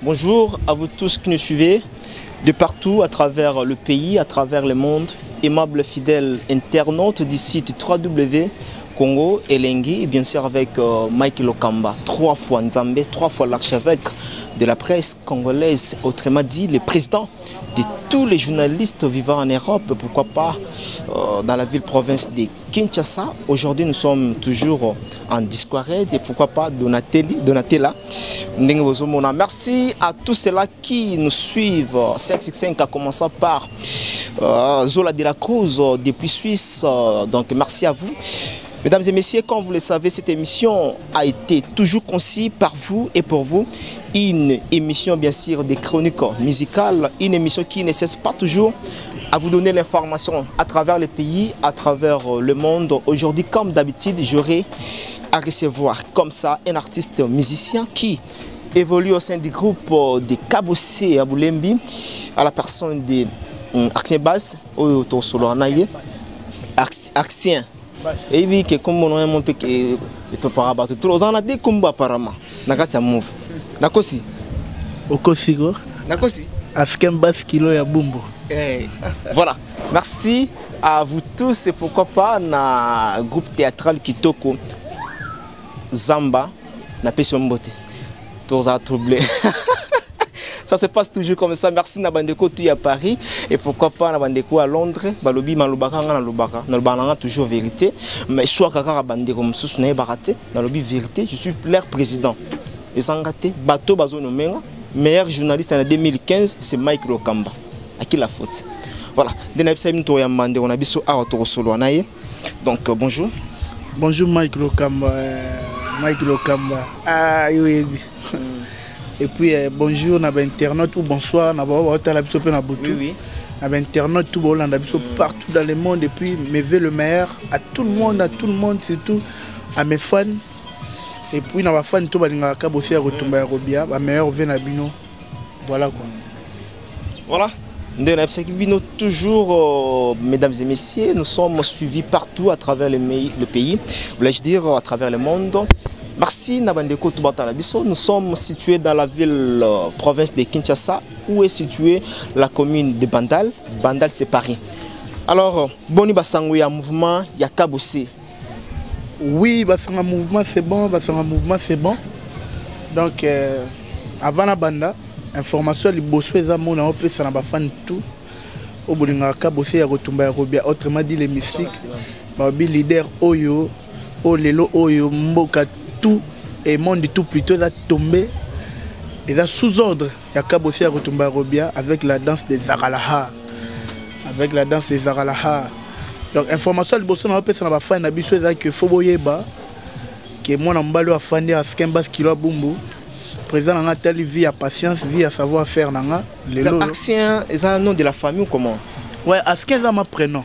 bonjour à vous tous qui nous suivez de partout à travers le pays, à travers le monde, aimables fidèles internautes du site 3W Congo, Elengi, bien sûr avec euh, Mike Lokamba, trois fois Nzambé, trois fois l'archevêque de la presse congolaise, autrement dit le président de tous les journalistes vivant en Europe, pourquoi pas euh, dans la ville-province de Kinshasa. Aujourd'hui, nous sommes toujours en Discord et pourquoi pas Donatella. Merci à tous ceux-là qui nous suivent. 665 a commencé par euh, Zola de la Cruz depuis Suisse. donc merci à vous. Mesdames et messieurs, comme vous le savez, cette émission a été toujours conçue par vous et pour vous. Une émission, bien sûr, des chroniques musicales, une émission qui ne cesse pas toujours à vous donner l'information à travers le pays, à travers euh, le monde. Aujourd'hui, comme d'habitude, j'aurai à recevoir comme ça un artiste musicien qui évolue au sein du groupe euh, de Cabossé à à la personne de hum, Axien Bass, au Axien eyebi ke kombo na yemo mpe ke etopaka bato tro ozala na de kombo apparemment na kati ya move nakosi okosi ko nakosi africain bas kilo ya bumbu eh, voilà merci à vous tous et pourquoi pas na groupe théâtral kitoko zamba napesi yo mbote toza troublé ça se passe toujours comme ça merci na bandeko tu à Paris et pourquoi pas na bandeko à Londres balobi malobaka nga na lobaka na lobaka nga toujours vérité mais soit kaka bandeko mususu na yebaka te na lobi vérité je suis leur président ezanga te bato bazo nomenga meilleur journaliste en 2015 c'est Mike Lokamba à qui la faute voilà nde nayebisa ye mito ya mbandeko na biso awa tokosolola na ye Donc euh, bonjour. Bonjour Mike Lokamba. Euh, Mike Lokamba. Ah, yo yebi. Mm. Et puis euh, bonjour na ba internautes ou bonsoir na ba ba tala biso pe na butu. Oui oui. Na ba internautes tout Hollande biso mm. partout dans le monde et puis mes vœux le meilleur à tout le monde, à tout le monde surtout à mes fans. Et puis na ba fans tout balingaka bosi ya kotumba ya kobia, ba meilleurs vœux na bino. voilà quoi voilà Nous sommes toujours, euh, mesdames et messieurs, nous sommes suivis partout à travers le, le pays, voulais-je dire, à travers le monde. Merci Nabandeko Toubatalabiso. Nous sommes situés dans la ville euh, province de Kinshasa où est située la commune de Bandal. Bandal c'est Paris. Alors, Boni Basango, il y a mouvement, il y a Kabosé. Oui, basanga mouvement c'est bon, basanga mouvement c'est bon. Donc euh, avant la banda, information liboso eza mona o pesa na ba fan tout. Au bolinga ka bosse ya kotumba ya kobia autrement dit les mystiques. Ba bi leader oyo, o lelo oyo mboka tout et monde tout plutôt eza tombé eza sous ordre ya kabosi ya kotumba robia avec la danse des zakalaha avec la danse des zakalaha donc information ya liboso naopesa na bafani na biso ezalaki ke fo boyeba ke mwana mobali oyo afandi ya skembas kilo abumbu président na nga atali vie ya patience vie ya savoir faire na nga lelo action eza nom de la famille ou comment ouais aske eza ma prénom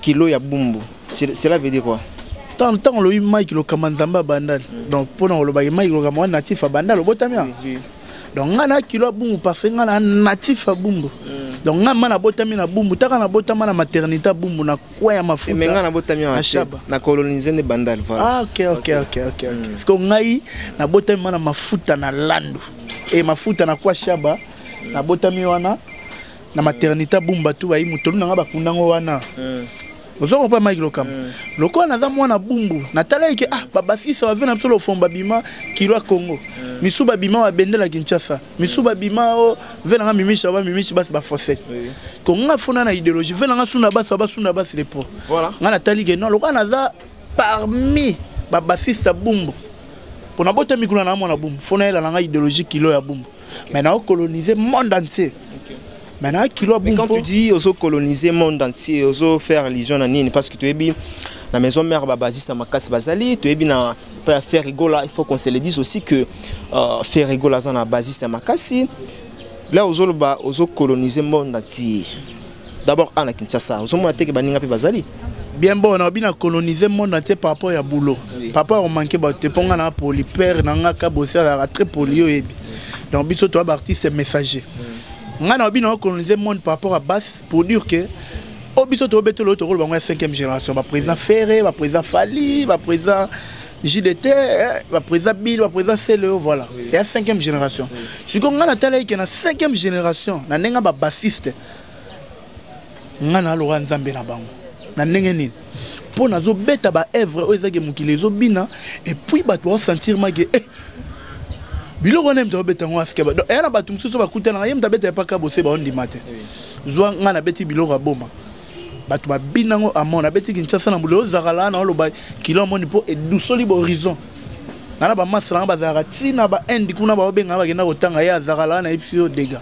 kilo ya bumbu cela veut dire quoi ntango olobi mike lokamba nzambe abandali donc mpo na kolobaki mike lokamba wana natif abandali obotami ya donc ngai na kilo abumbu parce ngai na natif abumbu mm. donc ngai ma nabotami na bumbu taka nabotama na maternité abumbu na kwa ya mafutakolonise nde bandal ah, siko mm. ngai nabotami ma na mafuta na landu e mafuta na kwa shaba nabotami wana na maternité abumba tu bayi motolu na ngai bakunda yango wana mm. ozo kopa mike lokamba mm. lokola naza mwana bumbu natalaki ke ah babasisa bave na biso lofon babima kilo ya congo mm. misu babima babendela kinshasa misu babima o oh, ve nanga mimishi aba mimishi basi bafosete ko nga fona na idéologie ve nanga suna basi aba suna basi de po nga natali ke non lokola naza parmi babasisa bumbu mpona bota mikuna na mwana bumbu fona yela na ngai idéologie kilo ya bumbu mais nao colonise monde entier mais na kilo mais quand tu dis ozo coloniser monde entier ozo faire religion na nini parce que tu ebi na maison mère babazista makasi bazali toyebi na mpe ya ferrigola il faut qu'on se le dise aussi que euh, ferrigola aza na basiste ya makasi la ozoloba ozocolonise monde entier d'abord ana kinshasa ozomona teke baninga mpe bazali bien bon naobi na colonise monde entier par rapport ya boulot oui. papa omanke bato te mpo ngai naa poli père na ngai kabosi azalaka très poli oyebi donc biso toya baartiste messager mm. ngai naobi nao colonise monde par rapport ya base pour dire que o oh, biso tobetela oyo tokoloba yango ya 5e génération baprésident ferre baprésident fali baprésident JDT, eh, président Bill, président Célio, voilà. Il y a cinquième génération. Si on a la cinquième génération, on a un bassiste. nga na loka nzambe na bango na ndenge nini mpo nazobeta baevre oyo ezaki mokili ezobina epuis bato baosentir make eh, biloko wana ye moto abeta yango aske eya na bato mosusu bakutanaka ye moto abeta epaka bose baondima te zwa ngai nabeti biloko aboma bato babina yango amona abeti kinshasa na mbula ozalaka laa na oloba kilo amoni mpo edusoli bahorizon nga na bamasala nga bazalaka ntina bainde kuna baobengaka bakenda kotanga ye azalaka laa na ye biso yo dega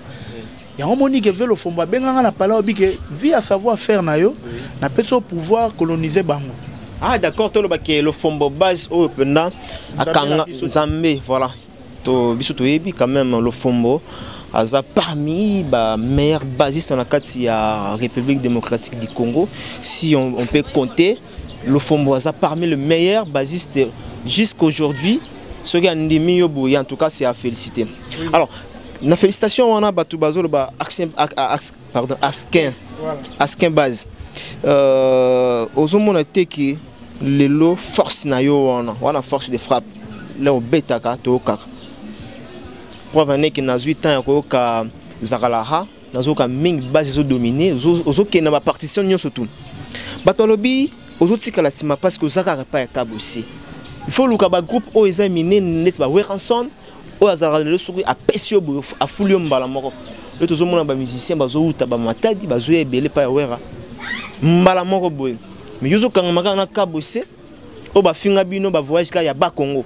yango moni ke velo fombo abenga nga na pala obi ke vie ya savoir faire na yo napesi yo pouvoir coloniser bango ah d'accord toloba ke lofombo base oyo mpenza akanga nzambe voilà to biso toyebi quand même lofombo aza parmi ba meilleurs basistes na kati ya république démocratique du congo si on, on peut compter Lofombo aza parmi le meilleur bassiste jusqu'aujourd'hui soki andimi yo boye en tout cas c'est à féliciter alors na félicitation wana bato bazoloba pardon askin askin base euh, ozomona te ke lelo force na yo wana wana force de frappe le obetaka toyokaka preuve aneke nazwi temps ya koyoka zakalaha nazoka mingi base ezo domine ozokende na bapartition nyonso tu bato alobi ozotikala nsima parce que oza kaka epai ya kabwisi il faut oluka bagroupe oyo eza minene neti baweranson oyo azalaka lelo soki apesi yo boye afuli yo mbala moko lelo tozomona bamusicien bazowuta bamatadi bazoya ebele epai ya wera mbala moko boye mais yo ozokangamaka na kabwisi oyo bafinga bino bavoyage kaka ya bakongo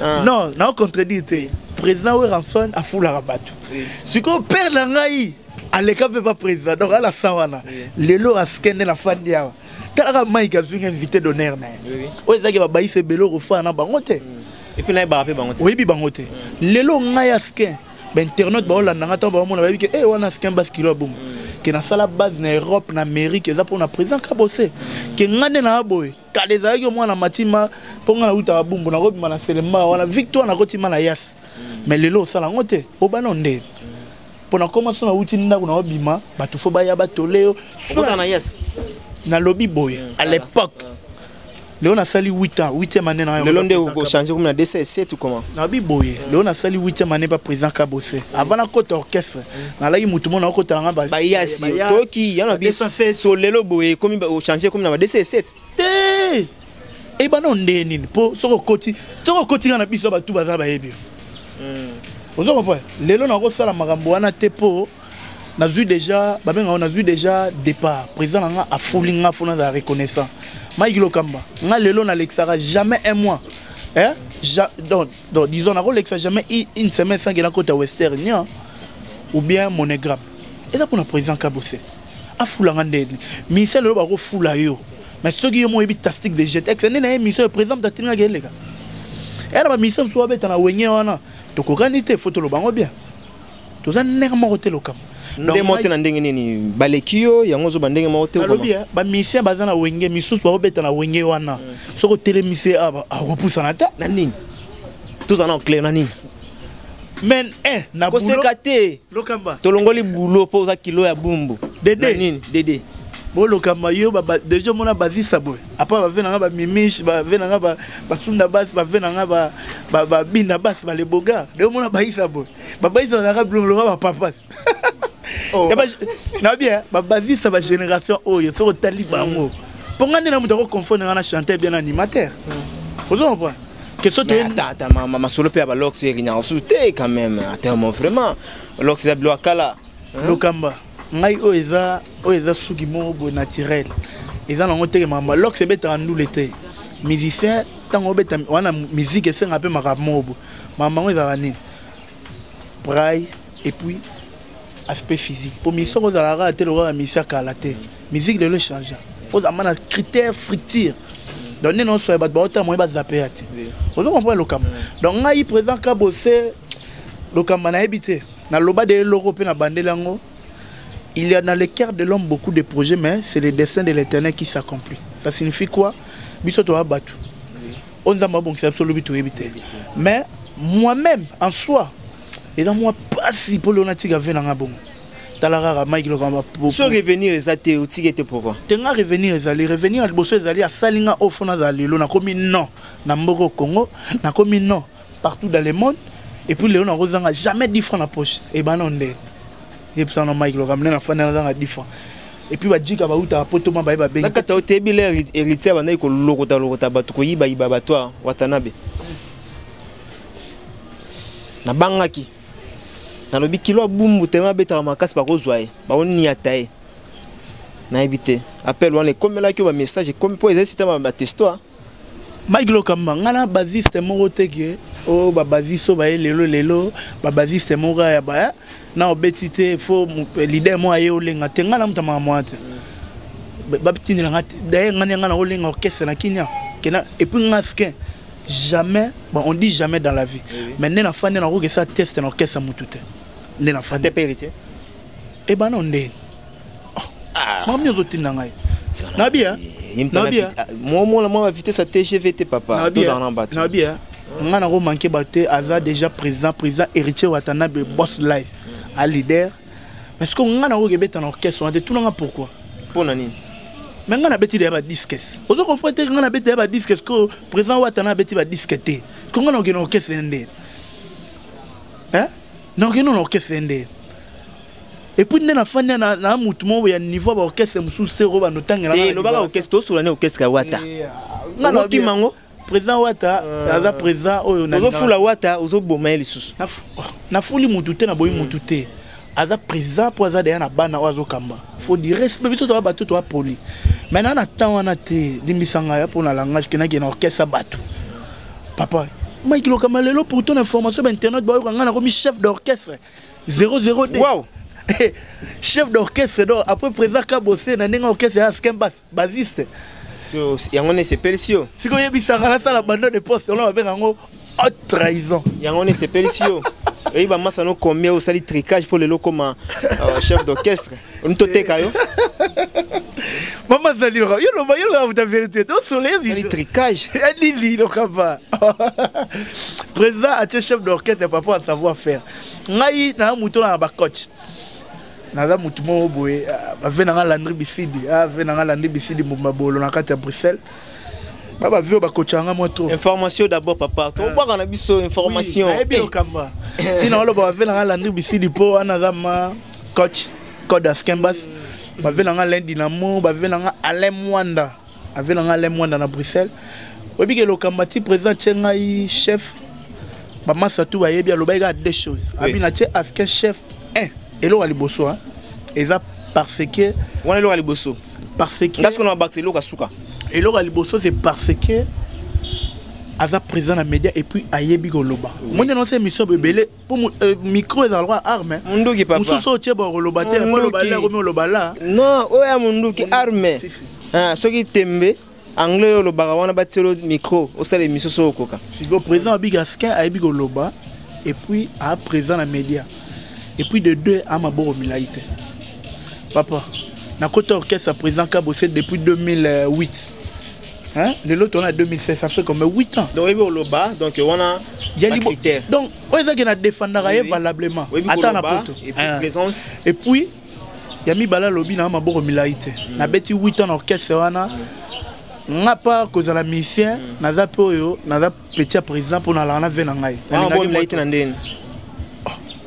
ah. non nao contredire te président weranson afulaka bato sikoyo père na ngai aleka mpe baprésident donc ala sa wana lelo askende na fandi awa talaka mike azwi nga invité d'honneur na ye oyo ezalaki babayisa ebele okofana na bango te mm. oyebi bango te mm. lelo ngai askin bainternaute baolanda nga ntango baomona bayebi ke e wana askin baskilo aboma mm. ke nasala base na europe na amérique eza mpona président kabose ke ngai nde naa boye kala ezalaki yo mwana matima mpo ngai nawutaka bumbu nakobima na selema wana victoire nakotima na yas mais lelo osala yango te obana nde mpo nakoma so nawuti ndako naobima bato fo baya batole yo nalobi boye mm, à l'époque mm. lelo nasali 8 ans 8e année na lelo nde okochange komi na 2 7 ou comment nabi boye lelo nasali 8e année ba président kabose avant nakota orchestre nalaki motu mona okotala nga bayasi toki yana biso so lelo boye ekomi ochange ekomi na ba 207 te ebana ondeye nini mpo soki okoti soki okoti nga na biso bato baza bayebi hmm. ozo comprendre lelo nakosala makambo wana te mpo nazwi déjà babengaka nazwi déjà départ président na nga afuli nga mpo nazala reconnaissant mike lokamba nga lelo nalekisaka jamais un mois eh? ja, donc donc disons nakolekisa jamais une semaine sans kela kota western nia ou bien monogramme eza mpona président kabose afulanga ndeni misele oyo bakofula yo mais soki yo moyebi tastique de jet exe nde na ye misele président moto atiningaki eleka era bamisele mosusu babeta na wenge wana tokokani te fo toloba yango bien toza ndenge moko te lokambo ndenge moko te na ndenge nini baleki yo yango ozoba ndenge moko te alobi eh, bamisien baza na wenge misusu bakobeta na wenge wana hmm. soki otelemisi eh, akopusana te na nini tozala na clair na nini men eh, na koseka te lokamba tolongoli bulo mpo oza kilo ya bumbu dede nini dede bolokamba yo deja omona bazisa boye apa bave na nga bamimish bave na nga basunda basi bave na nga babina basi baleboga de omona bayisa boye babazisa bazalaka bilonga bapapa oh. na bien babazisa bagénération oyo soki otali bango mpo ngai nde na moto akoconfondre ngai na chanteur bien animateur hmm. ozo comprendre question te ata ata masolo mpe ya balox erinyaka susu te quand même ata mo vraiment lox eza bilo ya kala lokamba ngai oyo eza oyo eza suki moko boye naturel eza nango teke mamba lox ebetaka ndule te musicien ntango obeta wana miziki esenga mpe makambo moko boye mama yango ezalaka nini prai epuis aspect physique mpo misi yango ozalaka te lokola misi ya kala te musique lelo echangea fo ozalama na critère fricture donc nde nyonso ya bato baotala moye bazape ya te ozo comprendre lokambo donc ngai président kabose lokambo nayebi te naloba de eloko mpe nabandeli yango il y a dans le cœur de l'homme beaucoup de projets mais c'est le destin de l'éternel qui s'accomplit ça signifie quoi biso toya bato oyo nzambe abongisa biso lobi toyebi te mais moi-même en soi eza mwa mpasi mpo leo natika ve na ngai bongo tala kaka mike lokambaso revenir eza te otiki ete pourkoi te nga revenir ezali revenir ya liboso ezali asali nga oyo fo nazala lelo nakomi non na mboko congo nakomi non partout dans le monde epuis lelo nakozanga jamais 10 franc na poche ebana ondele yebisa na mike loka mine nafandi nazanga difa epuis bajika bautaka poto ma baye babengakata yo teyebi le héritier abandaki kolokota lokota bato koyibayiba bato a watanabe nabangaki nalobi kilo abumbu tema abetaka makasi bakozwa ye baoniata ye nayebi te appel wana ekomelaki yo bamessage ekomi mpo ezali sitema batesto Mike Lokamba nga na basiste moko te ke o oh, babasiste oyo baye lelo lelo babasiste moko ya ba eh, na obeti te fo leader moko aye olenga te nga na moto amaka mwa te babitindela nga te daye nga nga na olenga orchestre na kinia kena epuis nga skin jamais bon, on dit jamais dans la vie oui. mais nde nafandi nakoki esa teste na orchestre ya motu te nde nafandi te mpe héritier ebana eh, ondeni ah. mami ozotinda ngai nabia nabia ah, mwa mwa vitesse ya tgv te papa tozala na bato nabia ngai nango manke bato te aza déjà président président héritier watanabe boss life a leader mais siko ngai nango kebeta na orchestre wana te tunanga pourquoi mpo na nini me ngai nabeti deya badisques ozo comprendre te ngai nabeti deya badisques sikoyo président watana abeti badisque te siko ngai nakokende orchestre nde nakokende na orchestre nde epuis nde nafandi na motu moko ya niveau ya baorchestre mosusu te oyo banotangelelobaka eh, orchestre tosola ne orchestre ya wata eh, ah, okima yango président wata euh, aza président oyo ozofula wata ozoboma ye lisusu nafuli motu te naboyi motu hmm. te aza président mpo aza deya na bana oyo azokamba faut du respect biso toza bato toza poli maintenant na temps wana te limbisa ngai mpo na langage kenaki na orchestre ya bato papa mike lokama lelo pourtant na formation ba internet bayoka ngai nakomi chef d'orchestre 002 wow. chef d'orchestre donc après président kabose na ndenge orchestre ya skembas basiste so, yango nde esepelisi yo siko oyebisaka nasala bando de poste olona babenga yango haute trahison yango nde esepelisi yo oyebi bamasa no combien osali tricage mpo lelo okoma euh, chef d'orchestre ntoteka yo mama azali loka yo loba yo loka ta verité to soleil vivi tricage ya nini loka ba président atie chef d'orchestre par rapport à savoir faire ngai na moto na ba coach naza motu moko boye bave nanga landri bisidi ave nanga landri bisidi mbuma bolo na kati ya bruxelles ba ba vieux ba coacha nga moi trop information d'abord papa to baka na biso information eh bien kamba tina wala ba vela nga landri bisidi po ana zama coach code askembas bavela nga alain dinamo bavela nga alain mwanda avela nga alain mwanda na bruxelles oyebi ke lokamba ti président tye ngai chef bamasa tu bayebi alobaki kaka deux choses abi na tye aske chef un eloko ya liboso eza parce que wana eloko ya liboso parce que ngai soki na babakisa eloko ya suka eloko ya liboso c'est parce que aza président na média et puis ayebi koloba omoni anonse émission ebele po euh, micro ezala lokola arme munduki papa mosusu oyo tie bakoloba te po oloba la komi oloba la non oyo ya munduki arme ah, soki tembe anglais oyo olobaka wana batielo micro osala émission so okoka siko président abi gaskin ayebi koloba et puis a présent na média et puis de deux a maboko milai te papa nakota orchestre président kabose depuis 2008 Hein? Le lot on a 2016, ça fait comme 8 ans. Donc, oui, on bas, donc on a des critères. Donc, on a qui défendre oui, oui. valablement. Oui, oui, Attends, bas, et puis, hein. présence. Et puis, il y a mis Bala Lobby dans ma bourre milaïté. On a bêti 8 ans en orchestre, on a. nga pa kozala musicien mm. naza mpe oyo naza petit ya président mpo nalaka na ve na ngai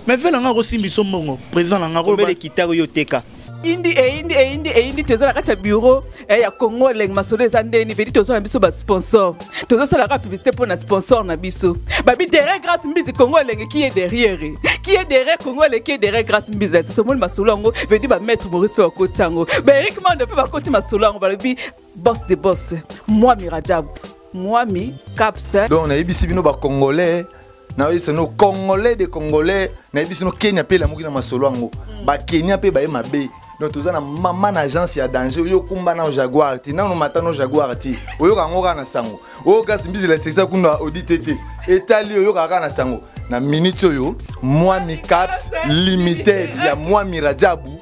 mais ve na ngai akosimbisa mbongo président na ngai kitaro yo teka indi eyindi eh, eyindi eh, eyindi eh, toza na kati ya bureau ya congo elenge masolo eza ndeni vedi toza na biso basponsor tozosalaka publicité mpo na sponsor na biso babi derrière grâce mbizi congo elenge qui est derrière qui est derrière congo elenge qui est derrière grâce mbizi na sasomoni masolo yango vedi bamaître maurice mpe bakoti yango baerik mando mpe bakoti masolo yango balobi boss de boss mwami rajabu mwami caps donc nayebisi bino bacongolais nayebisi no congolais de congolais nayebisi no kenya mpe elamuki na masolo yango bakenya mpe baye mabe donc toza na mama na agence ya danger oyo okumba nao jaguar te nano mata no jaguar te oyoka yango kaka na sango oyo kasi mbizela esekisa kuna audite te etali oyokaka kaka na sango na minute oyo mwami caps limited ya mwami rajabu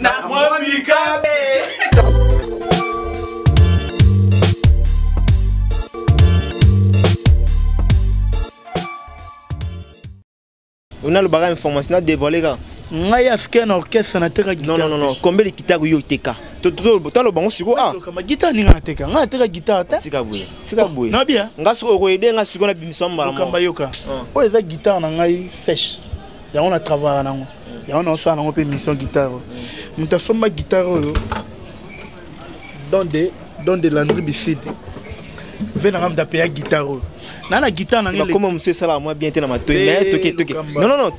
na mwa bikabe nalobaka information nadévoile kaka ngai africain na orchestre nateka non non non kombe likita koyo oteka taloba ngo sikoyo ah. gita aninga nateka ngai nateka gita ata tika boye tika oh, boye na bien ngai sikoyo okoyede ngai sikoyo na bimisa mbala mokamba yoka ah. oyo eza gitare na ngai sèche yango na travaillaka nango yango na osala nango mpe mission guitare oyo moto asomba guitare oyo don de don de landri bicide ve nanga moto apeya guitare oyo naa na guitare nangakoma mosu esalaka mwa bien te na matoi me eh, toke toke non non non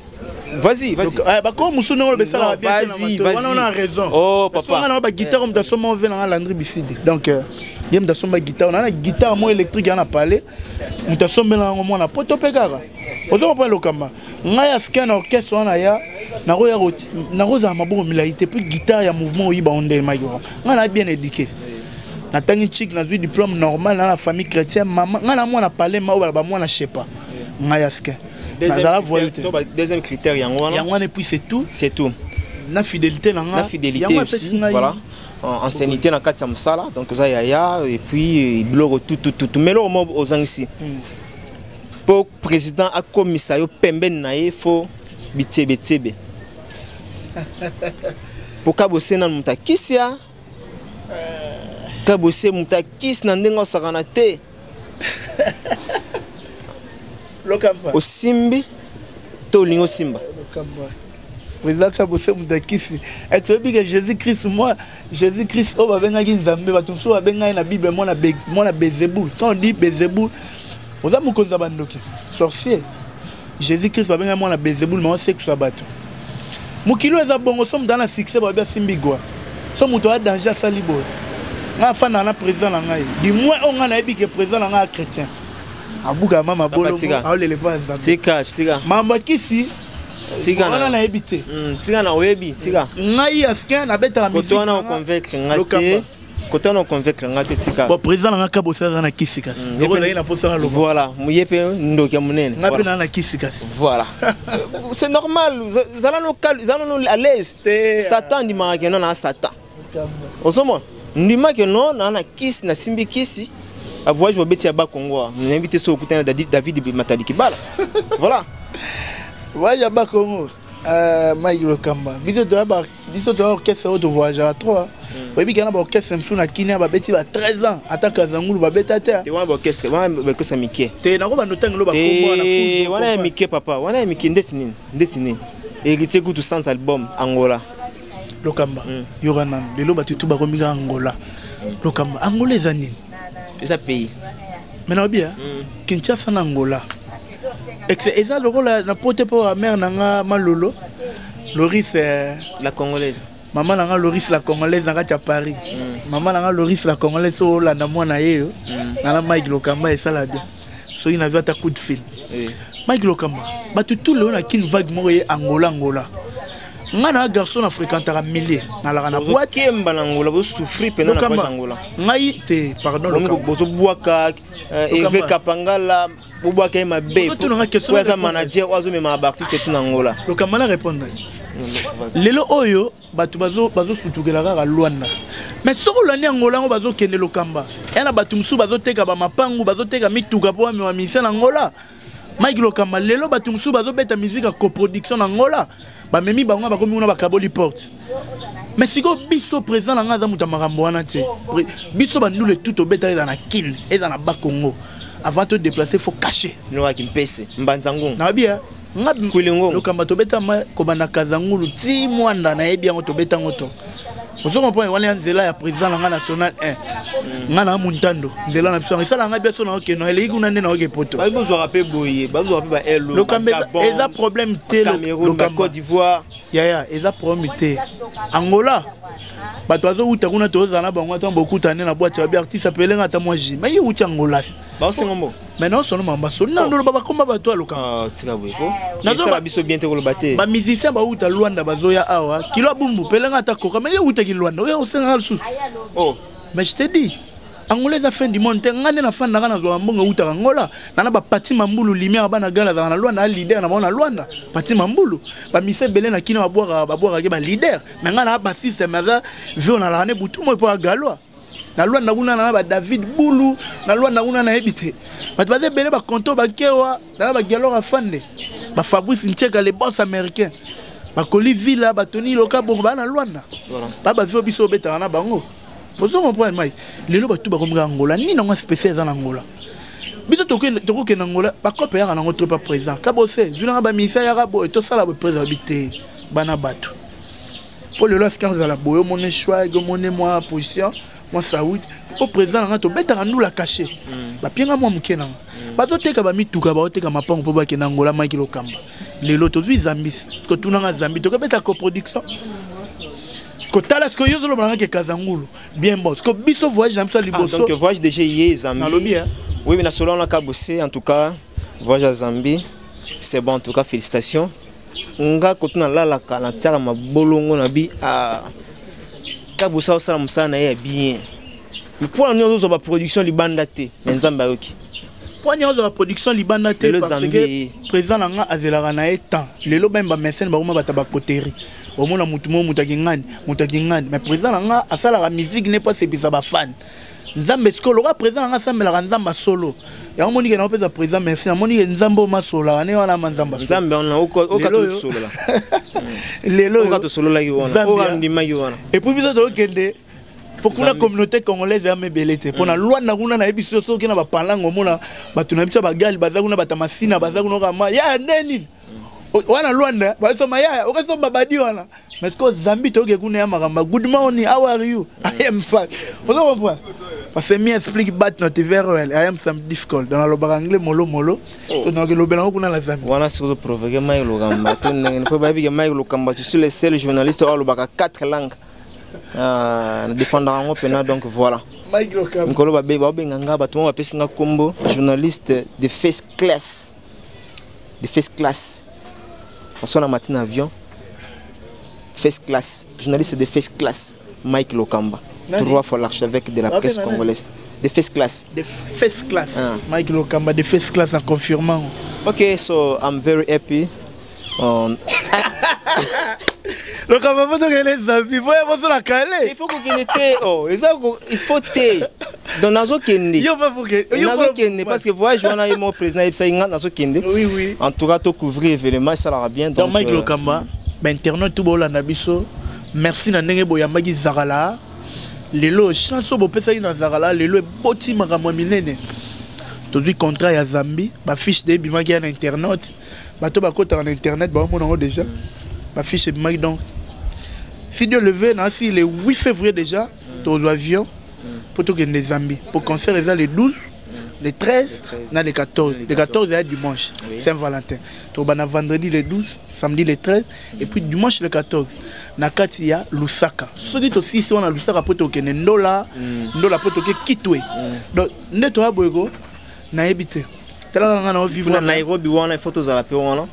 Vas-y, vas-y. Eh, bah, comme Moussou Nolo Bessala, vas-y, vas-y. On a raison. Oh, papa. On a une guitare, on a son mauvais dans la landry bicide. Donc, il y a une guitare, on a une guitare, moi électrique, on a parlé. moto asombela yango mwana poto mpe kaka ozo kopa lokamba ngai asika na orchestre wana ya nakozala maboko milai te mpe guitare ya mouvement oyiba ondelemaki wana ngai na bien éduqué natangi chik nazwi diplôme normal na na famille chrétien mama ngai na mwana palema oyo balaba mwana shepa ngai asika nazala voye te deuxième critère yango wana yango wana epuis c'est tout c'est tout na fidélité na ngai yango apesi ngai anciennité na kati ya mosala donc oza yaya et puis biloko tutututu mais eloko moko ozangisi mpo hmm. président akomisa yo pembeni na ye fo bitebetebe mpo kabose nanu moto akisia kabose moto akisi na ndenge osakana te lokampa osimbi to olingi osimba lokampa président kabose mudakisi eh, toyebi ke jésus christ moi jésus christ oyo oh, babengaki nzambe bato mosusu babengaki na bible mwana mwana bezebul quand on dit bezebul oza mokonzi ya bandoki sorcier jesus christ babengai mwana belzebul mao sekusa bato mokili oyo eza bongo so moto ana succès babi asimbi gwa so moto aya danger asali boye ngai afandaka na président na ngai du moins oyo ngai nayebi ke président na ngai ya chrétien abuka mama boloaolele mpo nzambe mambo akisi wana nayebi te tika na oyebi tika ngai askin nabetaka misiwana oconvaincre ngai te koto wana oconvaincre nga te tika bon président na nga kabosi aza na kisi kasi mm, lokola ye na mposa na lobo voilà ye mpe ndoki ya monene nga mpe naa na kisi kasi voilà c'est normal zala no zala no à l'aise euh, satan ndimaka keno na satan ozomona ndima keno naa na kisi nasimbi kisi avoyage babeti ya bakongo a nayebi te soki okutana david matadi kibala voilà voyage ya bakongo euh, mike lokamba biso toyaba biso toya orchestre oyo tovoyagaka trop hein. hmm. oyebi kena baorchestre mosusu na kinia babeti ba 13 ans ata kazangulu babeta te wana baorchestre wana baorchestre ya mike te nako bando ntango loba eh, wana ya mike papa wana ya mike ndeti nini ndeti nini héritier kutu sans album angola lokamba hmm. yoka nanu lelo bato tu bakomi kaka angola lokamba angola eza nini eza pays me naobi ya kinshasa na angola eza lokola na pote mpo mare na nga malolo loris euh, la congolaise mama na nga loris la congolaise na kati ya paris mm. mama na nga loris la congolaise so olanda mwana ye yo mm. nana mike lokamba esala bien soki nazwi ata coup de fil mike lokamba bato tout leo na kin vague moko ye angola angola nga na garçon na fréquentaka milieu nalaka na boitekemba na ngola bosouffrir mpena na angola ngai te pardon bozobwaka euh, eve kapangala bobwaka ye mabe oyo aza manager oyo azomema baartiste etu na ngola lokamba na répondre lelo oyo bato bazosutukela kaka lwanda mais soki olandi angola yango bazokende lokamba yana bato mosusu bazoteka bamapangu bazoteka mituka mpo bamema misala angola mike lokamba lelo bato mosusu bazobeta miziki ya coproduction na angola bamemi bango wana bakomi kuna bakaboli porte mais sikoyo biso président na ngai aza moto ya makambo wana te biso bandule tout obeta eza na kin eza na bakongo avant to déplacer faut cacher noaki mpese mbanza ngongo nayebi ya nga lokamba tobeta ma kobanda kazangulu ti mwanda nayebi yango tobeta yango to ozo comprendre wana ya nzela ya président na ngai national 1 mm. ngai na montando nzela na biso yango esala ngai biaso naoke no eleki kuna nde naoke poto bazwaka mpe boye bazwaka mpe baelo lokambo eza problème te lokambocote d'ivoire yaya eza problème te angola bato bazowuta kuna tozala na bango ata bokutane na bwati ya biartiste apelenga ata mwa ji mai ewuti angola baosengo mbo mais non sono mamba sono na ndolo baba komba bato aloka ah, tika boye ko nazo ba biso bien te koloba te ba musicien ba uta Luanda bazoya awa kilo abumbu pelanga atakoka mais ye uta ki Luanda oya osenga lisusu oh mais je te dis angola eza fin du monde te ngai nde nafandaka nazwaka mbongo eutaka angola nana bapati mambulu lumière bana gal azalaka na lwanda alider na bango na lwanda pati mambulu bamisa ebele na kino babwakake balider me ngai naa basiste me aza vio nalaka ne butu moi mpo agaloa na loi na kuna na ba David Bulu na loi na kuna na ebite bato baza ebele ba konto bankewa na ba Gelor Afande ba Fabrice Ncheka les boss américains bakoli villa batoni loka bongo baa na lwanda ba bavio biso obetaka na bango ozo comprendre mai lelo bato bakomika angola nini yango spécial eza na angola biso tokokende angola bakope yaka nango trop pa présent kabose zwilanga baministère yaka boye tosala boprésent bi te bana bato mpo lelo asika ozala boye omoni shwag omoni mwa position mwa saud mpo président nanga tobetaka ndula kashe mm. bapienga mwa moke nanga mm. bazoteka bamituka baoteka mapango mpo bakenda ngola maki lokamba lelo tozwi zambisi kotunanga zambi tokobeta coproduction kotala siko yo ozoloba nanga ke kazangulu bien bon siko biso voyage na biso ya ah, liboso donc voyage déjà ye zambi nalobi oui mais na solo wana kabose en tout cas voyage ya zambi c'est bon en tout cas félicitations nga koto nalalaka natiaka mabolongo na bi ah, tabusa osala mosala na ye ya bien mpo na nini ozozwa baproduction libanda te me nzambe ayoki mpo nini ozwa baproduction libanda te parceke président na nga azelaka na ye temps lelo bani bamesene bakoma bata bakoteri omona motu moko moto akingani moto akingani mais président na nga asalaka musique ne mpo asepisa bafane nzambe sikoyo lokola président nanga asambelaka nzambe solo yango monike na opesa président merci namonike nzambe oyo masololaka ne wana ma nzambe nzambe wana okatosolola lelo okatosololaki wanaokandimaki wana epuis biso tokokende mpo kuna communauté congolaise ya mebele te mpo na mm. lwanda kuna nayebi biso soki na bapalango omona bato na biso ya bagali baza kuna batamasina baza kuna okama ya nde nini wana luanda basoma yaya okasomba badi wana mais ko zambi toyoki kuna ya makambo good morning how are you i am fine ozo comprendre parce que mi explique bat not very well i am some difficult dans alobaka anglais molo molo oh. to donc elobela ngo kuna la zambi wana sikozo provoquer mike lokamba to ndenge faut bayebi ke mike lokamba tu suis le seul journaliste oyo alobaka quatre langues ah, na défendaka yango mpena donc voilà mikolo babenga nga bato moko bapesi nga nkombo journaliste de face classe de face classe façon na matin avion face classe journaliste de face classe Mike Lokamba trois fois l'archevêque de la presse congolaise de face classe de face classe ah. Mike Lokamba de face classe en confirmant okay so I'm very happy Um. lokambo po tokende zambi po ya bosala kale il faut kokende te oh, eza il faut te donc nazokende nazokende parce que voyage wana ye moko président ayebisaki nga nazokende en tout cas tocouvrir événement esalaka bien donc mike euh, lokamba bainternet to bolanda biso merci na ndenge boyambaki zakala lelo chance oyo bopesaki na zakala lelo eboti makambo ya minene tozwi contrat ya zambie bafiche de ebimaki ya na internet bato bakotaka na internet baomona yango déjà bafiche ebimaki donc fidi oleve na asi le 8 février déjà tozwa avion mpo tokende zambie mpo concert eza le 12 le 13 na le 14 le 14 eya dimanche saint valentin tokobanda vendredi le 12 samedi le 13 et puis dimanche le 14 na kati ya lusaka soki tosilisi wana lusaka mpo tokende ndola ndola mpo toke kitwe donc nde toya boyeko nayebi te talaka nga nao vivre na nairobi wana ifo tozala mpe wana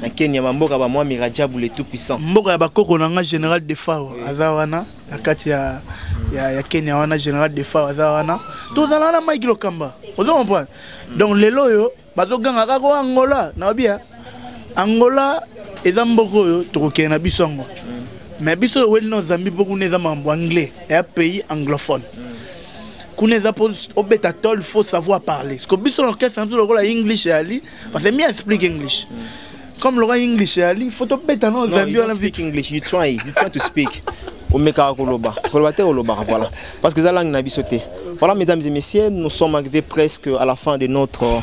na kenya bamboka bamwa mirajabu le tout puissant mboka ya bakoko na nga général defao aza wana na kati ya, ya, ya kenya wana général defao aza wana tozala wana mike lokamba ozo comprendre donc lelo oyo bazoganga kaka angola naobi ya angola eza mboka oyo tokokende na biso yango mais biso toweli na ozambi mpo kuna eza makambo anglais eya pays anglophone kuna eza mpo obeta tol faut savoir parler parceque biso na orchestre na biso lokola english eyali parce que mi explique english comme lokola english eyali faut tobeta na ozambi wana english you try you try to speak omekaka koloba koloba te olobaka voilà parce que eza langue na biso te voilà mesdames et messieurs nous sommes arrivés presque à la fin de notre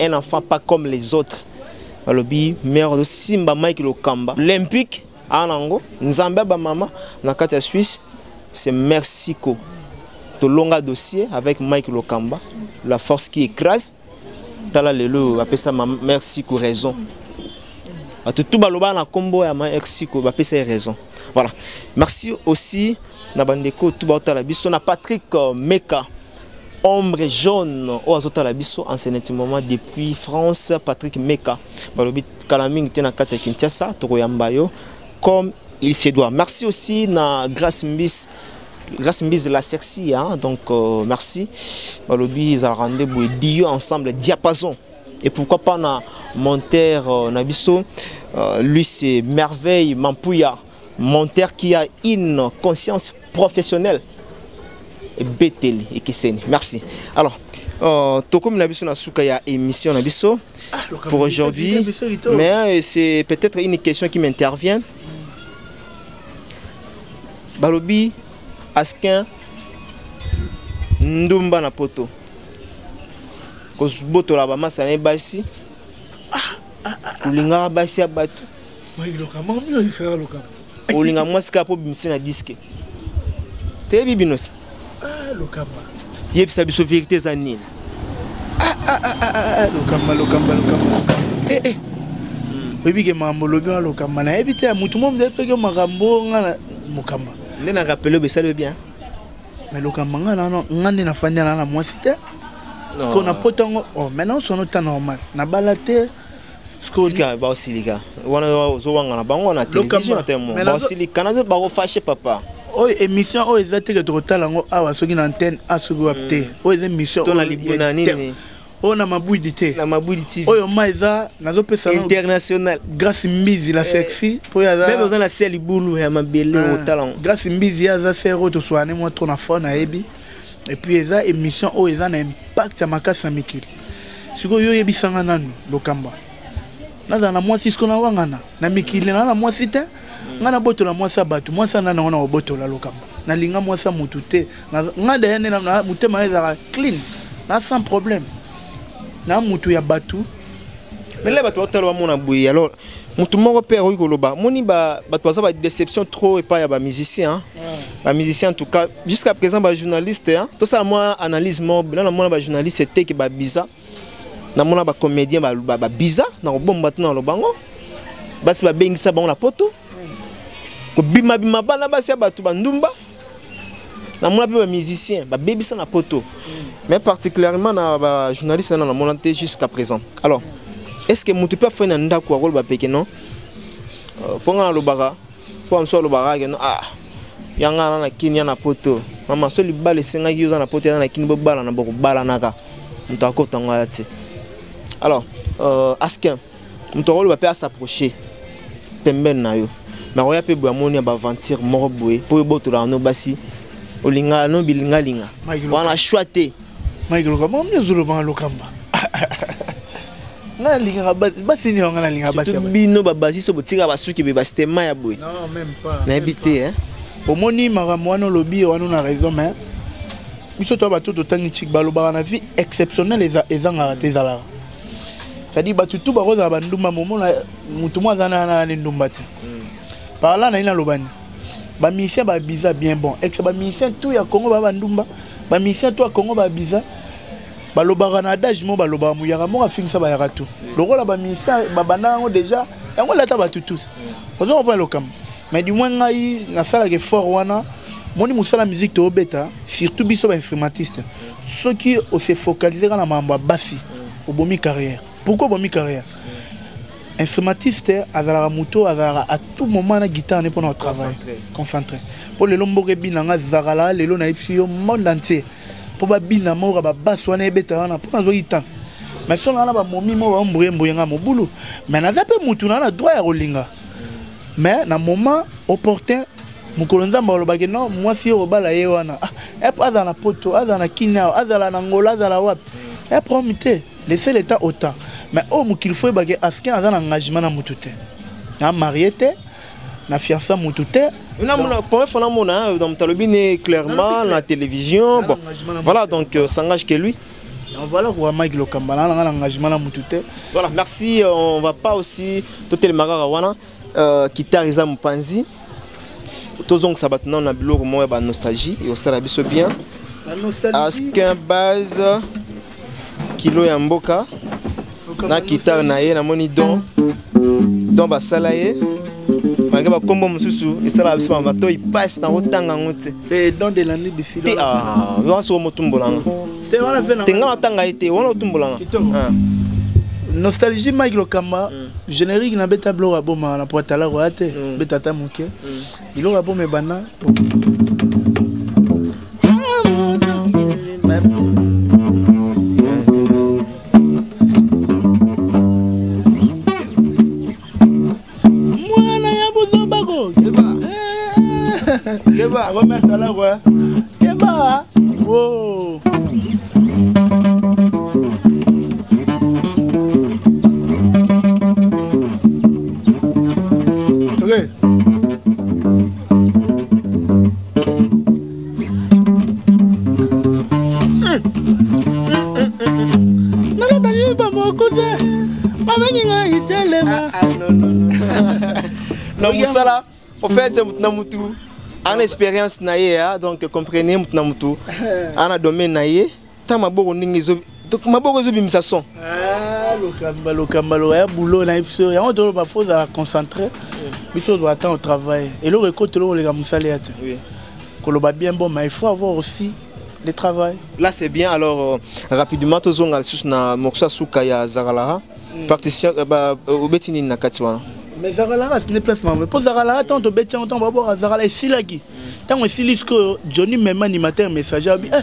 un enfant pas comme les autres alobi mère ozosimba mike lokamba olympique aa nango nzambe ya bamama na kati ya suisse c'est mexico tolonga dossier avec mike lokamba la force qui écrase tala lelo oyo bapesa mère siko raison bato tu baloba na nkombo ya mère siko bapesa ye raison voilà merci aussi na bandeko tu baotala biso na patrick euh, meka ombre jaune oyo azotala biso en seneti moment depuis france patrick meka balobi kala mingi te na kati ya kinshasa tokoyamba yo comme il se doit merci aussi na grace mbis grace mbis la sexy hein? donc euh, merci balobi ezalaka nde boye dio ensemble diapason et pourquoi pas na monteur euh, na biso euh, lui c'est merveille mampuya monteur qui a une conscience professionnel ebeteli ekeseni merci alors euh, tokomi na biso na suka ya émission na biso ah, pour aujourd'hui mais euh, c'est peut-être une question qui m'intervient balobi askin ndumba na poto kobotola bamasa na ye basi ah, ah, ah, kolingaka basi ya bato olinga mwasi kaka mpo bimisi na diske toyebi bino si ah, lokamba yebisa biso verité eza nini ah, ah, lokamba lokamba lokamba eh, eh. oyebi ke mambo lobi wana lokamba nayebi te ya motu mo mzali soki makambo nga na mokamba nde na rapele obesali bien mais lokamba nga nano nga nde nafandi na na mwasi te ko na poto yango oh, maintenant osono ta normal nabala te tika baosilika wana ozowangana bango na télévision te mo baosilika nazo bakofashe papa oyo émission oyo eza teke tokotala yango awa soki na antenne a soki wapi te mm. oyo eza émission to na libuna nini oyo na mabwidi te na mabwidi tv oyo ma eza nazopesa international grace mbizi la eh. sexy mpo ye aza meme oza na se libulu ya mabele ah. otala yango grace mbizi ye aza sere oyo toswane mwa to na fone ayebi et puis eza émission oyo eza na impact ya makasi na mikili sikoyo yo oyebisa nga nanu lokamba nazala na mwasi siko nawangana na mikili naa na mwasi te nga nabotola mwasi ya bato mwasi ana nango na kobotola lokamba nalinga mwasi ya motu te nga daya nde motema na ezalaka clean na sans problème na motu ya bato mele bato batala bamona boye alors moto moko mpe akoki koloba moni bato baza badéception trop epai ya bamusicien bamusicien en tout cas jusqu'à présent bajournaliste tosala mwa analyse moko bina na mona bajournaliste eteke babiza namona bacomédien babiza na kobomba bato na loba yango basi babengisa bango na poto kobimabima bana basi ya bato bandumba namona mpe bamusicien babebisa na poto mais particulièrement na bajournaliste nana namona te jusqu'à présent alors est ce que motu mpe afai na ndako akoloba peke non euh, mpo nga nalobaka mpo bamosusu alobaka ke no ah ya ngai na na kini ya na poto mama so libala esengaki yo oza na poto ya na kini bobalana bokobalanaka moto akota yango aya te alors euh, askin moto akoloba mpe asapproche pembeni na yo me akoya mpe boye amoni ya baaventure moko boye mpo yo botolaka no basi olingaka no bilingalinga wana choix te mike lokamba omi ozolobanga lokamba ngai nalingaka basi nionga nalingaka basi bino babasi so botika basuki be bastema ya boye nayebi te omoni makambo wana olobi wana na raison mais biso to bato totangi chik balobaka na vie exceptionnelle ezangaka te ezalaka c'est-à-dire bato tu bakozala bandumba momona motu mwa aza na ndumba te par là naye nalobani bamisien babiza bien bon ex bamisien tout ya congo baa bandumba bamisien tout ya congo babiza balobaka na adage mo balobaka moyaka moko afingisa bayaka tout lokola bamisien babanda yango déjà yango elata bato tous ozo kopona lokambo mais du moins ngai nasalaka effort wana moni mosala musique toobeta surtout biso bainstrumentiste soki o se focaliser kaka na makambo ya basi obomi carrière pourquoi obomi carrière instrumentiste azalaka moto oyo azalaka à tout moment na guitare ne mpona kotravaille concentré mpo lelo mboka ebina nga zakala lelo nayebisi yo monde entier mpo babina moka babasi wana ebeta wana mpo nazwaki temps mais so naa na bamomi mo baomboyemboye nga mobulu mais naza mpe motu naa na droit ya kolinga mais na moment opportun mokolo nzambe alobaki no mwasi yo obala ye wana ah, epo azala na poto azala na kina azala na ngola azala wapi epromi te laisse le temps au temps mais oyo oh, mokili fo oyebaki askin aza na engagement na motu te na marie te na fiança motu te namona première fois namona na moto alobi ne clairement na télévision bon voilà donc euh, s'engage que lui Voilà quoi Mike Lokamba na nga engagement na mutu te. Voilà, merci, euh, on va pas aussi toutes les magara wana euh guitare eza mupanzi. Tozongisa bato nano na biloko moko ya ba nostalgie et osala biso bien. Ask un base kilo ya mboka. na guitare na ye namoni don don basala ye malgré bakombo mosusu esalaka biso ba matoi mpasi na kotanga yango te eh, te ah, wana soko motumbolanga te nga natanga ye te wana otumbolanga ah. nostalgie mike lokamba mm. générique na beta bloko abomaka na poatalako ya te mm. beta ata moke mm. Biloko ya bome banda. Mwana ya buzoba ko. Keba. Keba. Ako metala ko. Keba. Wow. na mosala au fait motu na motu ana expérience na ye donc comprenez motu na motu ana domaine na ye ta maboko ndenge ezo donc maboko ezobimisa son ah, lokamba lokamba loka ya boulot na biso yango toloba fo ozala concentré biso ozwa temps otravaille eloko ekoti eloko oleka mosala ya te koloba bien bon mais il faut avoir aussi le travail là c'est bien alors euh, rapidement tozonga lisusu na morceau ya suka ya zagalara hmm. partition euh, bah, euh, obeti nini na kati wana mais zagalara ce n'est place mama mpo zagalara ntango tobeti yango ntango babwaka zagala esilaki ntango esili sikoyo johnny meme animateur messager abi eh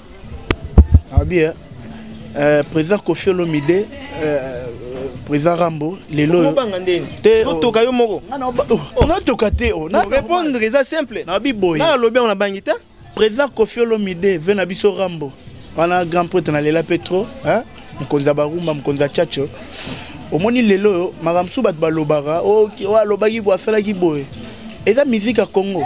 abi eh, eh, président kofi olomide eh, président rambo lelo oyo te oh. otoka yo moko oh. natoka te oh. répondre eza simple nabi boye nalobi yango nabangi te président kofi olomide ve na biso rambo wana grand prêtre nalela mpe trop mokonzi ya barumba mokonzi ya chacho omoni lelo oyo makambo mosusu bato balobaka oyo alobaki boye asalaki boye eza miziki ya congo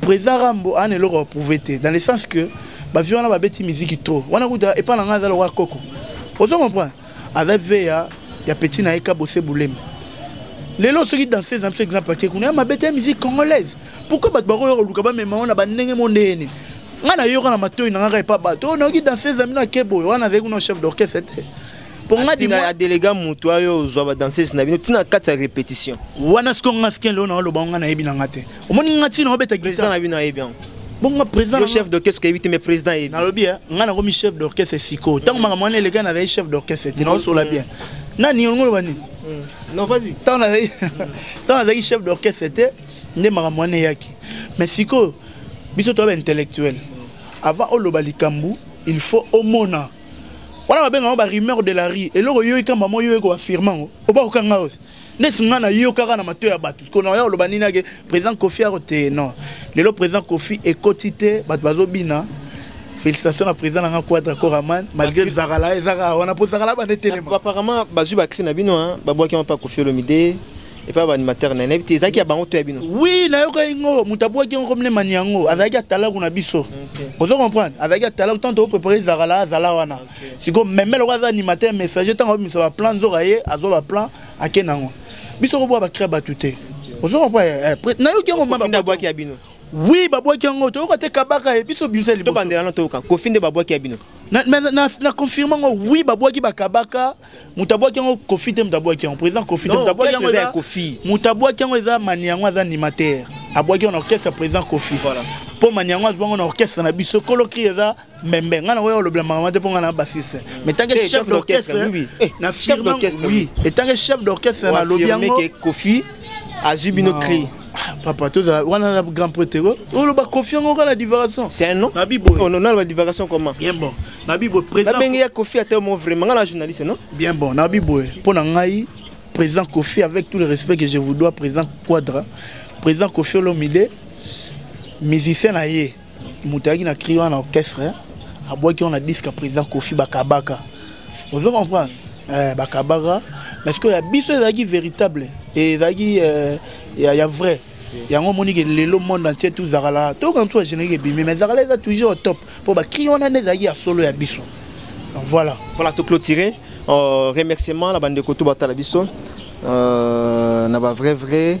président rambo ana eloko baprouve te dans le sens que bavio wana babeti miziki trop wana kuta epai na ngai aza lokola koko ozo comprendre aza ve ya ya petit na ye kabose bulema lelo soki danseuse na biso exemple ake kuna ya mabete ya musique congolaise pourquoi bato bakoya koluka bamema wana bandenge mondeyene ngai nayoka na matoi na ngaka epa bato oyo nayoki danseuse ya bino ake boye wana azali kuna chef d'orchestre te mpo nga dima ya delega motu ayo ozwa badanseuse na bino ntina kati ya répétition wana siko nga skin leo naoloba ngo ngai nayebi na nga te omoni nga ntina obeta guitare na bino ayebi yango bongo nga président chef d'orchestre oyebi te mais président ayebi nalobi eh, nga nakomi chef d'orchestre sikoyo ntango makambo wana elekaki nazali chef d'orchestre te naosola bien nani olongo loba nini hmm. non vas-y ntango nazalaki chef d'orchestre te nde makambo wana eyaki mais sikoyo biso toyaba intellectuel avant oloba likambo il faut omona wana babenga yango barumeur de la rue eloko yo ekamba mo yo ekoafirme yango oba kokanga osi neti ngai nayokaka na matoi ya bato kona oya koloba nini ake président kofi ako te non lelo président kofi ekoti te bato bazobina félicitation na président na ngai quadra coraman malgré zakala ezaka wana mpo zakala bande telema ah, apparemment bazwi bacri na bino babwaki yango mpa kofi olomide epai baanimateur na nayebi te ezalaki ya bango to ya bino wi nayokaki ngo moto abwaki yango komine mani yango azalaki atalaku na biso ozo comprendre azalaki atalaku ntango tokoprepare zakala azala wana sikoyo meme lokola aza animateur messager ntango abimisa baplan nzoka ye azwa baplan ake nango biso koboya bacrea bato te ozo comprendre eh, eh, nayoki yango mama babwaki ya bino oui babwaki yango toyoka te kabaka ye biso bimisa liboso tobandela na toyoka kofi nde babwaki ya bino na confirme yango oui babwaki bakabaka moto abwaki yango kofi te moto abwaki yango président kofi te moto abwaki yango eza kofi moto abwaki yango eza mani yango aza animateur abwaki yango na orchestre ya président kofi mpo mani yango azwa yango na orchestre na biso kolokri eza mbembe nga nakoya kolobela makambo te mpo nga na bassiste mais tanke chef d'orchestre na chef d'orchestre oui et tanke chef d'orchestre nalobi yango kofi azwi bino cri ah, papa tozala wana na grand prêtre ko oloba kofi yango kaka na divagation c'est un nom na bibo oh, non na divagation comment bien bon na bibo président na bengi ya kofi ata mo vraiment nga na journaliste non bien bon na bibo mpo na ngai président kofi avec tout le respect que je vous dois président quadra président kofi olomide musicien na ye moto ayaki na cri wana orchestre abwaki wana disque ya président kofi bakabaka ozo comprendre eh, bakabaka mais sikoyo ya biso ezalaki véritable ezalaki eh, ya, ya vrai yango omoni ke lelo monde entier tout zakala toyoka mosusu ya générique ebimi mais zakala eza toujours au top mpo bakri wana nde ezalaki ya solo ya biso voilà voilà toclôtire euh, remerciement na bandeko to batala biso euh, na bavrai vrai, vrai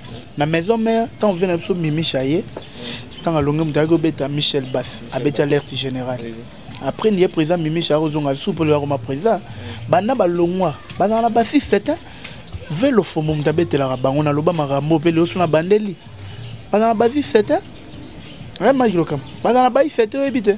na maison mère ntango vie na biso mimisha ye ntango alongi moto ayaki obeta michel bas abeti alerte général après ndiye président mimisha akozonga lisusu mpo loyakoma président banda balongwa bazala na basiste te velo fomo moto abetelaka bango naloba makambo mpe leo so na bandeli bazala na basiste te eh, mike lokam bazala na basiste te oyebi te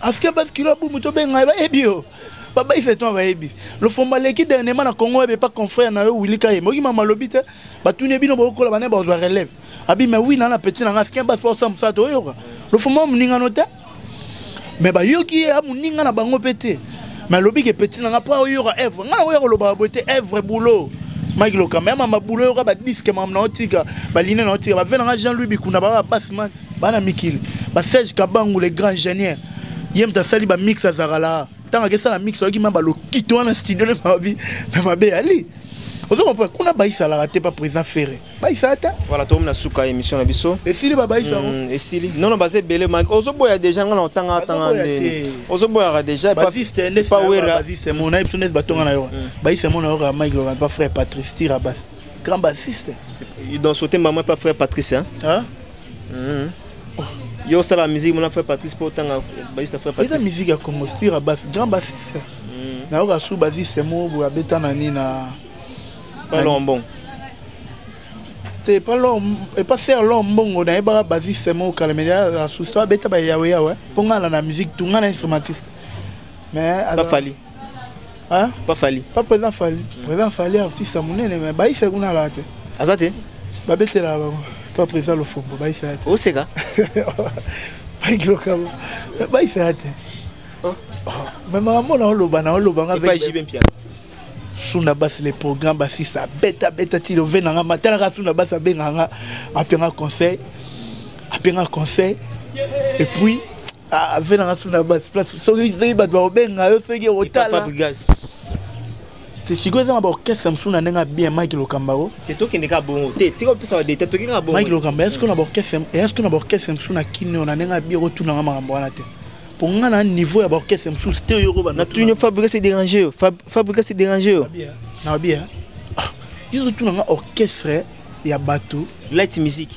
Africain base kilo boumou to benga ba ebio. Baba il fait toi ba ebi. Le fomba leki dernièrement na Congo ebe pas confrère na yo Willy Kaye. Moki mama lobi te. Ba tuni bino ba kola bana ba zo relève. Abi mais oui na na petit na Africain base pour ça ça to yoka. Le fomba muninga no te. Mais ba yoki ya muninga na bango pete. Mais lobi ke petit na nga pa yoka Ève. Nga na yoka loba bote Ève boulot. mike lokamba ya mama bulo yoka badisque mama na otika baline na otika bavena nga jean louis bikunda baba basman bana mikili ba serge kabangu le grand ingénieur ye moto asali bamix azalaka la ntango akesala mix oyaki ma balokito wana studio nde mabi na mabe yali ozo comprendre kuna bayisalaka te pa président ferre bayisaka te voilà tokomi na suka émission na biso esili babayisa yango hmm, esili nono baza ebele ma ozoboya déjà nga na otanga atanga ndeni ozoboyaka déjà pa wera mona ye biso neti batonga na yo hmm. bayisa mona yo kaka mike lokan pa frère patrice tira bas grand bassiste dans sote maman pa frère patrice hein? Mm. Yo osala musique mona frère Patrice po otanga bassiste frère Patrice. Eza musique ya Congo style ya basse grand bassiste. Mm. Na yoka su bassiste mo bo abeta na ni na pas lombong. Te pas lom et pas ser lombongo na yeba bassiste mo kala mais la su sa beta ba yawe yawe. Ponga na musique tunga na instrumentiste. Mais alors, pas fali. Hein? Pas Fali. Pas président Fali. Mm. Président Fali artiste munene mais baisa kuna la te. Azate. Babete la bango. Pas président Lofombo baisa te. Oseka. Pas kilokabo. Baisa te. Oh. oh. Mais maman na oloba na oloba nga. Pas JB Mpiana. suna basi le programme basisa beta beta ti love na nga matalaka suna basi abenga nga apenga conseil apenga conseil et puis ave nanga so na basi place soki bato bakobenga yo soki otala te sikoyo eza na baorchestre mosusu na ndenge abien mike lokamba o te tokende kaka bongo te tika opesa badeta toki kaka bongo mike lokamba eske na baorchestre eske na baorchestre mosusu na kineo na ndenge abien otunanga makambo wana te mpo nga na niveau ya baorchestre mosusu te oyoko banatuni fabrique se dérange yo fabrique se dérange yo na babia yo ozotunanga orchestre ya bato light musique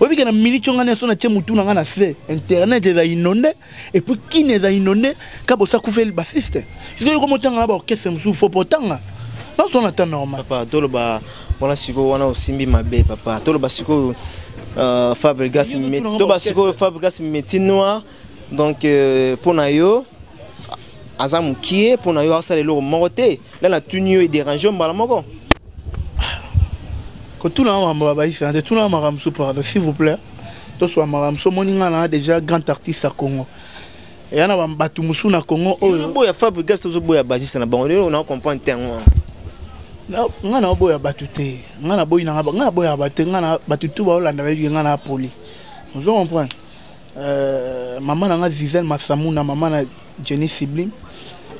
oyebi ke na miniti yo ngai nyonso natye motu na ngai na se internet eza inonde epuis kini eza inonde ka bosa kufeli basiste sikoyo yoko motanga na baorchestre mosusu fo potanga nazo na ta normal papa toloba wana sikoyo wana osimbi mabe papa toloba sikoyo euh, fabrigas to basikoyo fabrigas meti noir donc euh, mpo na yo aza mokie mpo na yo asala eloko moko te la natuni yo ederange mbala moko kotuna makambo babayisa te tuna makambo mosusu pardon s'il vous plaît toswa makambo mosusu omoni ngai na déjà grand artiste ya congo eya na bato mosusu na congo oyo oboya fabrigas tozoboya basiste na bango lelo na comprendre te yango ngai na oboya bato te ngai naboyi nanga ngai naboyaka bato te ngai na bato tu baolanda bayebi ngai na poli ozo comprendre Euh, maman na nga Zizel Masamuna, maman na Jenny Sibling,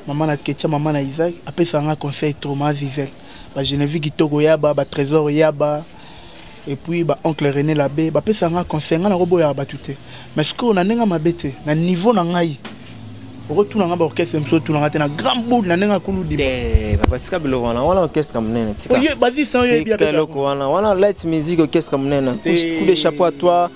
maman na Ketcha, maman na Isaac, apesa nga conseil trop ma Zizel. Ba Genevieve Kitoko yaba, ba Trésor yaba, et puis ba oncle René Labé, ba pesa nga conseil nga na robo ya batu te. Mais ce qu'on a nenga mabete, na niveau na ngai. okotuna nga baorchestre mosusu otuna nga te na grand boul na ndenge akulu dibapapa tika biloko wana wana orchestre monene tikaeloko wana wana light musique orchestre monene coup de chapeau à toi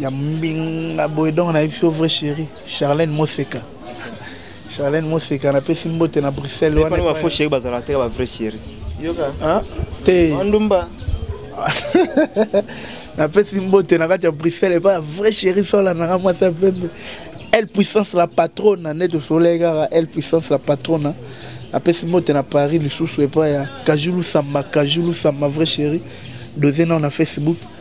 ya mbinga boye donc nayebi so vrai chéri charlene moseka charlene moseka napesi mbote na bruxelles wana ba faux chéri bazala te ba vrai chéri yoka ah te ndumba napesi mbote na kati ya bruxelles epa vrai chéri sola nanga mwasi ya pembe elle puissance la patrona nde tosololaki kaka elle puissance la patrona apesi mbote na paris lisusu epai ya kajulu samba kajulu samba vrai chéri doze nao na facebook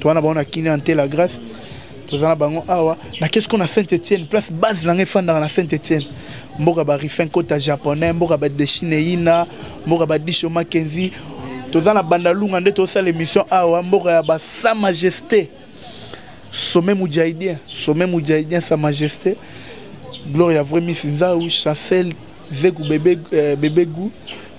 toza na bango na kini ante la grâce toza na bango awa na kesi ko na saint etienne place base na ngai efandaka na saint etienne mboka barifin kota japonais mboka badeshineina mboka badisho makenzi toza na bandalunga nde tosala émission awa mboka ya basa majesté sommet mujahidien sommet mujahidien sa majesté gloria vrai miss nzau chancel zeku bebe, euh, bebe gout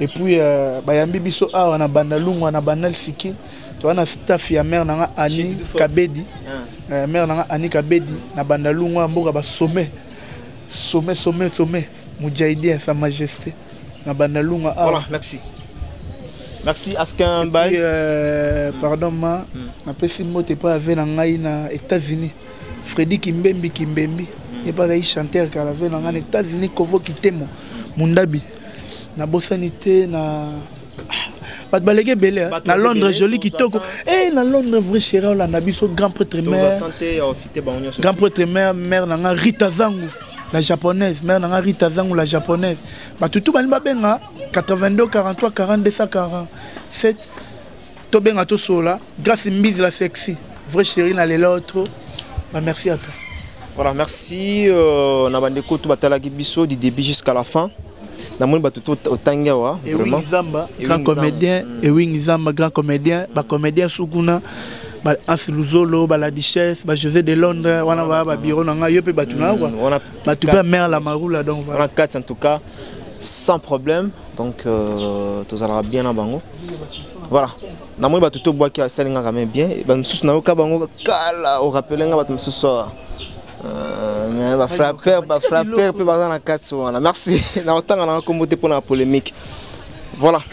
et puis euh, bayambi biso awa na banda lungwa na banda lisiki toza na staff ya mare na nga ani kabedi ah. euh, mare na nga ani kabedi na banda lungwa mboka basome some some some mujahidi ya sa majesté na banda lungwa awa voilà, merci merci askin bas euh, pardon ma mm. napesi mbote epai ave na ngai na états-unis fredi kimbembi kimbembi mm. epai azali chanteur kala ave na ngai na états-unis kovo kitemo mundabi nabosani te na bato baleki ebele na londres joli kitoko e na londres vrai chéri olanda biso grand prêtre mare grand prêtre mare mare na nga rita zangu la japonaise mare na nga rita zangu la japonaise bato tu balingi babenga 82 43 42 147 tobenga tosolola grace mbizi la sexy vrai chéri na lela yo trop ba merci à toi voilà merci euh, na bandeko to batalaki biso du début jusqu'à la fin namoni bato to otangi awa vraiment zamba grand comédien mm. ewing zamba grand comédien ba comédien sukuna ba Hans Luzolo ba la Duchesse ba José de Londres wana ba ba bureau na ngai yo pe bato na mm, kwa bato pe mère la Marula donc voilà 4 en tout cas sans problème donc euh, tozalaka bien na bango voilà namoni bato tobwaki asali nga kame bien bato mosusu nayoka bango kala orapele nga bato mosusu awa euh, bafrappeur bafrappeur mpe baza na kati wana merci nakotanga nanga nkombo te mpo na polémique voilà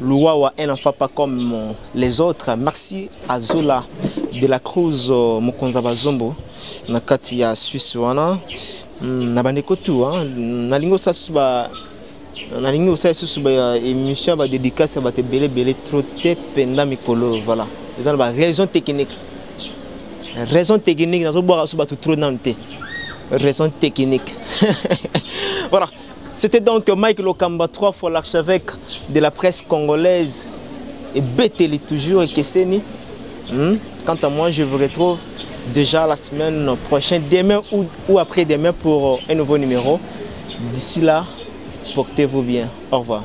Luwawa un enfant pas comme les autres. Merci à Zola de la Cruz euh, Mokonza Bazombo na kati ya Suisse wana hmm, na bandeko tu nalingi osasu ba nalingi osala lisusu ba émission ba dédicace ya bato ebele ebele trop te mpenza mikolo voilà eza na ba raison technique raison technique nazobwaka so bato trop nanu te raison technique voilà c'était donc mike lokamba trois fois l'archevêque de la presse congolaise ebeteli toujours ekeseni hmm? quant à moi je vous retrouve déjà la semaine prochaine demain ou, ou après demain pour un nouveau numéro d'ici là portez-vous bien au revoir